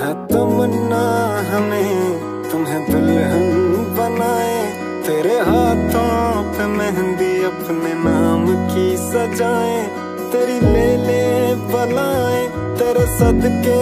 है तमन्ना हमें, तुम्हें दुल्हन बनाए। तेरे हाथों पे मेहंदी अपने नाम की सजाए। तेरी ले ले बलाए तेरे सदके